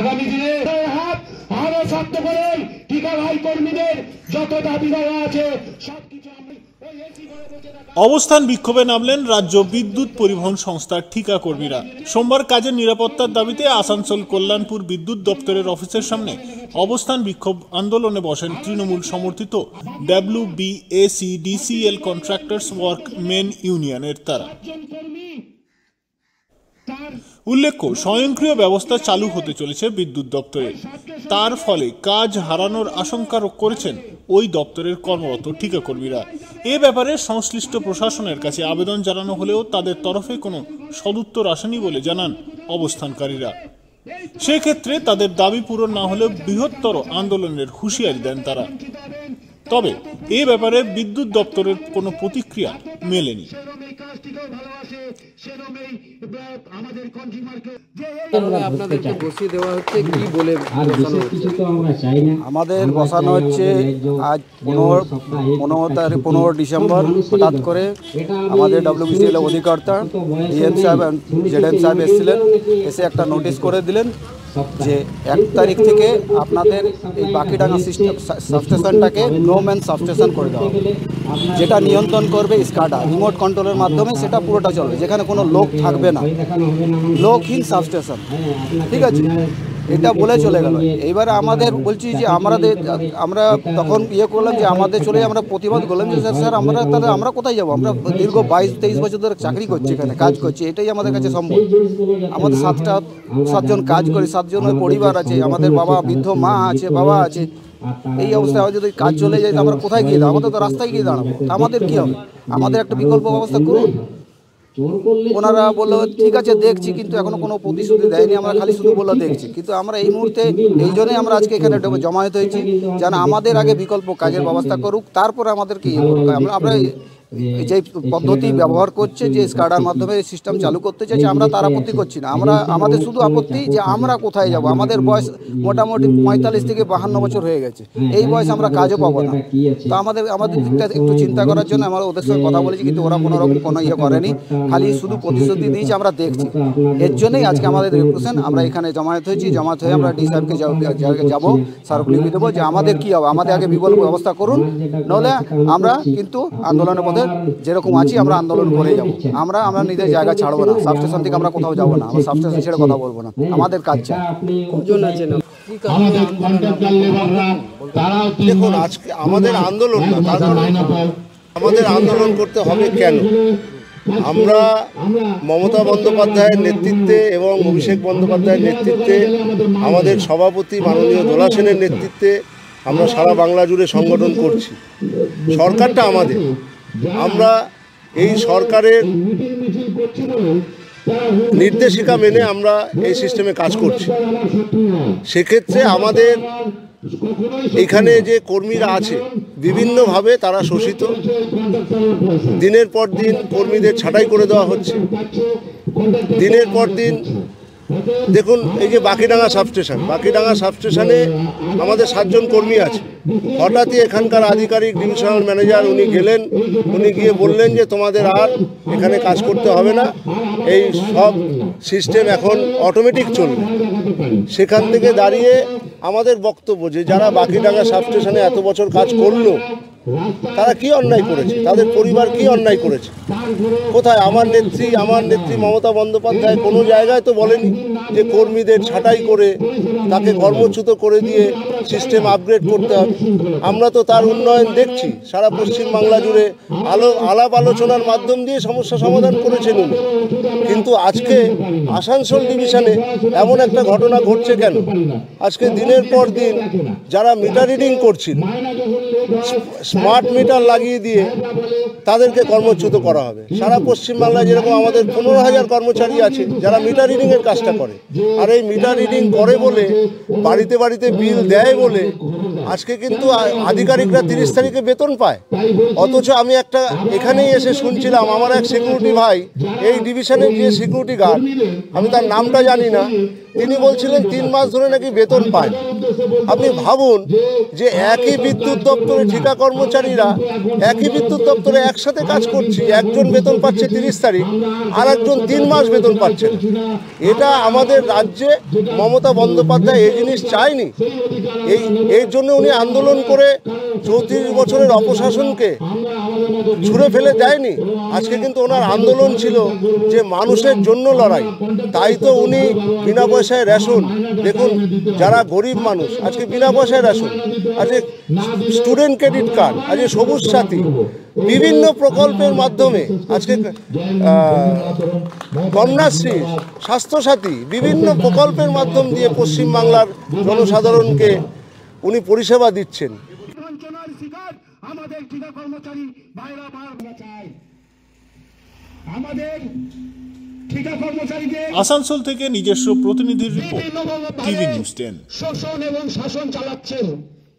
আগামী দিনে হাত আরও শক্ত করে টিকা ভাই কর্মীদের যত দাবি দেওয়া আছে সবকিছু অবস্থান বিক্ষোভে নামলেন রাজ্য বিদ্যুৎ পরিবহন সংস্থার ঠিকা কর্মীরা। সোমবার কাজের নিরাপত্তার দাবিতে আসানসোল কল্যাণপুর বিদ্যুৎ দপ্তরের অফিসের সামনে অবস্থান বিক্ষোভ আন্দোলনে বসেন তৃণমূল সমর্থিত W BAC DCL contractors work men ইউনিয়নের তার উল্লেখ্য, স্বয়ংক্রিয় ব্যবস্থা চালু হতে চলেছে বিদ্যুৎ দপ্তরে। তার ফলে কাজ হারানোর আশঙ্কা করেছেন ওই দপ্তরের কর্মরত ঠিকাকর্মীরা। এ ব্যাপারে সংশ্লিষ্ট প্রশাসনের কাছে আবেদন জানানো হলেও তাদের তরফে কোনো সদুত্তর আসেনি বলে জানান অবস্থানকারীরা। সেক্ষেত্রে তাদের দাবি পূরণ না হলে বৃহত্তর আন্দোলনের হুঁশিয়ারি দেন তারা। তবে এ ব্যাপারে বিদ্যুৎ দপ্তরের কোনো প্রতিক্রিয়া মেলেনি। কাজটিকেও ভালোবাসে আমাদের কনজিউমারকে যে আপনাদেরকে বসিয়ে দেওয়া হচ্ছে কি বলে বসানো হচ্ছে? কিছু তো আমরা চাই না। আমাদের বসানো হচ্ছে আজ পনেরো পনেরো তারিখ পনেরো ডিসেম্বর হঠাৎ করে আমাদের ডাব্লিউবিসিএল অধিকর্তা ডিএম সাহেব শুনেছি জেডএম যে সাহেব এসেছিলেন এসে একটা নোটিশ করে দিলেন। যে এক তারিখ থেকে আপনাদের এই বাকিডাঙ্গা সাবস্টেশনটাকে নো ম্যান সাবস্টেশন করে দেওয়া। যেটা নিয়ন্ত্রণ করবে স্কাডা রিমোট কন্ট্রোলের মাধ্যমে সেটা পুরোটা চলবে যেখানে কোনো লোক থাকবে না। লোকহীন সাবস্টেশন ঠিক আছে এটা বলে চলে গেল। এবারে আমাদের বলছি যে আমাদের আমরা তখন ইয়ে করলাম যে আমাদের চলে আমরা প্রতিবাদ করলাম যে স্যার স্যার, আমরা তাহলে আমরা কোথায় যাব? আমরা দীর্ঘ বাইশ, তেইশ বছর ধরে চাকরি করছি এখানে, কাজ করছি, এটাই আমাদের কাছে সম্ভব। আমাদের সাতটা, সাতজন কাজ করি সাতজনের পরিবার আছে, আমাদের বাবা বৃদ্ধ, মা আছে, বাবা আছে। এই অবস্থায় যদি কাজ চলে যায় আমরা কোথায় গিয়ে দাঁড়াবো? আমাদের তো রাস্তায় গিয়ে দাঁড়াবো। আমাদের কি হবে? আমাদের একটা বিকল্প ব্যবস্থা করুন। ওনারা বলল ঠিক আছে দেখছি কিন্তু এখনও কোনো প্রতিশ্রুতি দেয়নি আমরা খালি শুধু বলল দেখছি। কিন্তু আমরা এই মুহূর্তে এই জন্যই আমরা আজকে এখানে জমায়েত হয়েছি যেন আমাদের আগে বিকল্প কাজের ব্যবস্থা করুক তারপর আমাদেরকে ইয়ে আমরা যে পদ্ধতি ব্যবহার করছে যে স্কাডার মাধ্যমে সিস্টেম চালু করতে চাইছে আমরা তার আপত্তি করছি না। আমরা আমাদের শুধু আপত্তি যে আমরা কোথায় যাব? আমাদের বয়স মোটামুটি পঁয়তাল্লিশ থেকে বাহান্ন বছর হয়ে গেছে। এই বয়স আমরা কাজও পাবো না। তো আমাদের আমাদের দিকটা একটু চিন্তা করার জন্য আমরা ওদের সঙ্গে কথা বলেছি কিন্তু ওরা কোনো রকম কোনো ইয়ে করেনি। খালি শুধু প্রতিশ্রুতি দিয়েছে আমরা দেখছি। এর জন্যই আজকে আমাদের রিপ্রেশন আমরা এখানে জমায়েত হয়েছি। জমায়েত হয়ে আমরা ডি সাহেবকে যাব। স্মারকলিপি দেবো যে আমাদের কি হবে? আমাদের আগে বিকল্প ব্যবস্থা করুন। নাহলে আমরা কিন্তু আন্দোলনের পথে যেরকম আছি, আমরা আন্দোলন করে যাব। আমরা আমরা নিজের জায়গা ছাড়বো না। সাবস্টেশন থেকে আমরা কোথাও যাব না। আমরা সাবস্টেশন ছেড়ে কথা বলব না। আমাদের কাজ আমাদের দেখুন, আজকে আমাদের আন্দোলন। আমাদের আন্দোলন করতে হবে কেন? আমরা মমতা বন্দ্যোপাধ্যায়ের নেতৃত্বে এবং অভিষেক বন্দ্যোপাধ্যায়ের নেতৃত্বে, আমাদের সভাপতি মাননীয় দোলা সেনের নেতৃত্বে আমরা সারা বাংলা জুড়ে সংগঠন করছি। সরকারটা আমাদের। আমরা এই সরকারের নির্দেশিকা মেনে আমরা এই সিস্টেমে কাজ করছি। সেক্ষেত্রে আমাদের এখানে যে কর্মীরা আছে বিভিন্নভাবে তারা শোষিত। দিনের পর দিন কর্মীদের ছাঁটাই করে দেওয়া হচ্ছে। দিনের পর দিন দেখুন, এই যে বাকিডাঙ্গা সাবস্টেশন, বাকিডাঙ্গা সাবস্টেশনে আমাদের সাতজন কর্মী আছে। হঠাৎই এখানকার আধিকারিক, ডিভিশনাল ম্যানেজার উনি গেলেন, উনি গিয়ে বললেন যে তোমাদের আর এখানে কাজ করতে হবে না। এই সব সিস্টেম এখন অটোমেটিক চলবে। সেখান থেকে দাঁড়িয়ে আমাদের বক্তব্য যে যারা বাকিডাঙ্গা সাবস্টেশনে এত বছর কাজ করল তারা কি অন্যায় করেছে? তাদের পরিবার কি অন্যায় করেছে? কোথায়? আমার নেত্রী আমার নেত্রী মমতা বন্দ্যোপাধ্যায় কোনো জায়গায় তো বলেনি যে কর্মীদের ছাঁটাই করে তাকে কর্মচ্যুত করে দিয়ে সিস্টেম আপগ্রেড করতে হবে। আমরা তো তার উন্নয়ন দেখছি। সারা পশ্চিমবাংলা জুড়ে আলো, আলাপ আলোচনার মাধ্যম দিয়ে সমস্যা সমাধান করেছেন উনি। কিন্তু আজকে আসানসোল ডিভিশনে এমন একটা ঘটনা ঘটছে কেন? আজকে দিনের পর দিন যারা মিটার রিডিং করছিল স্মার্ট মিটার লাগিয়ে দিয়ে তাদেরকে কর্মচ্যুত করা হবে। সারা পশ্চিমবাংলায় যেরকম আমাদের পনেরো হাজার কর্মচারী আছে, যারা মিটার রিডিংয়ের কাজটা করে। আর এই মিটার রিডিং করে বলে, বাড়িতে বাড়িতে বিল দেয় বলে, আজকে কিন্তু আধিকারিকরা তিরিশ তারিখে বেতন পায়। অথচ আমি একটা, এখানেই এসে শুনছিলাম, আমার এক সিকিউরিটি ভাই, এই ডিভিশনের যে সিকিউরিটি গার্ড আমি তার নামটা জানি না তিনি বলছিলেন, তিন মাস ধরে নাকি বেতন পায়। আপনি ভাবুন যে একই বিদ্যুৎ দপ্তরে ঠিকা কর্মচারীরা, একই বিদ্যুৎ দপ্তরে একসাথে কাজ করছি, একজন বেতন পাচ্ছে তিরিশ তারিখ আর একজন তিন মাস বেতন পাচ্ছে এটা আমাদের রাজ্যে মমতা বন্দ্যোপাধ্যায় এই জিনিস চায়নি। এই এর জন্য উনি আন্দোলন করে চৌত্রিশ বছরের অপশাসনকে ছুঁড়ে ফেলে দেয়নি। আজকে কিন্তু ওনার আন্দোলন ছিল যে মানুষের জন্য লড়াই। তাই তো উনি বিনা পয়সায় রেশন। দেখুন, যারা গরিব মানুষ, আজকে বিনা পয়সায় রেশন। আজকে স্টুডেন্ট ক্রেডিট কার্ড, আজকে সবুজ সাথী। বিভিন্ন প্রকল্পের মাধ্যমে আজকে কন্যাশ্রী, স্বাস্থ্যসাথী, বিভিন্ন প্রকল্পের মাধ্যম দিয়ে পশ্চিমবাংলার জনসাধারণকে উনি পরিষেবা দিচ্ছেন। আমাদের ঠিকা কর্মচারী ভাইরা চাই। আমাদের আসানসোল থেকে নিজস্ব প্রতিনিধির রিপোর্ট টিভি নিউজ টেন। শোষণ এবং শাসন চালাচ্ছেন।